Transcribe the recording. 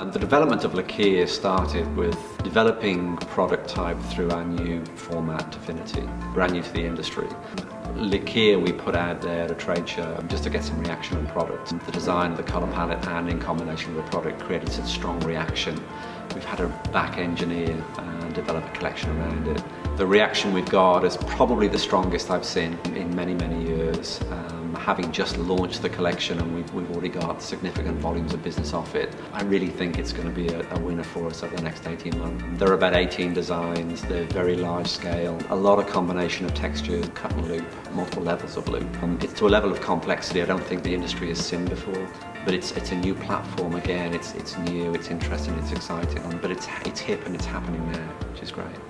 And the development of Lakir started with developing product type through our new format, Definity, brand new to the industry. Lakir we put out there at a trade show just to get some reaction on product. The design of the colour palette and in combination with the product created such strong reaction. We've had a back engineer and develop a collection around it. The reaction we've got is probably the strongest I've seen in many, many years. Um, having just launched the collection and we've, we've, already got significant volumes of business off it, I really think it's going to be a, a winner for us over the next 18 months. There are about 18 designs, they're very large scale, a lot of combination of textures, cut and loop, multiple levels of loop. Um, it's to a level of complexity I don't think the industry has seen before, but it's, it's a new platform again, it's, it's new, it's interesting, it's exciting, but it's, it's hip and it's happening now, which is great.